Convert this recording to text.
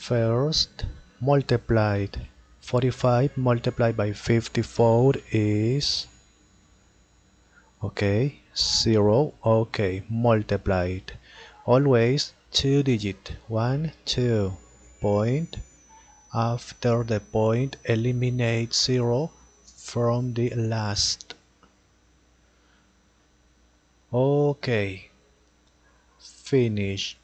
first multiplied. 45 multiplied by 54 is okay 0 okay multiplied. Always two digit. 1 2 point. After the point eliminate 0 from the last. Okay. Finish.